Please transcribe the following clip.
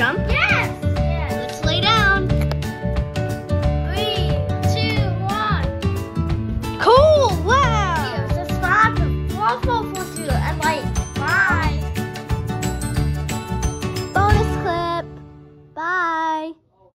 jump.